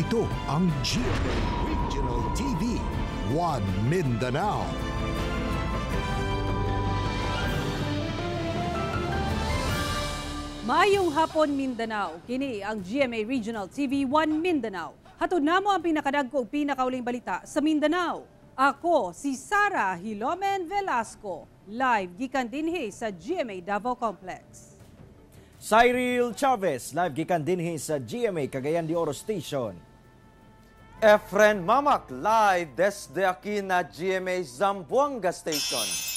Ito ang GMA Regional TV. One Mindanao. Mayong hapon Mindanao, kini ang GMA Regional TV 1 Mindanao. Hatod namo ang pinakadagko ug pinakauling balita sa Mindanao. Ako si Sara Hilomen Velasco, live gikan dinhi sa GMA Davao Complex. Cyril Chavez, live gikan dinhi sa GMA Cagayan de Oro Station. Efren Mamak live desde aquí na GMA Zamboanga Station.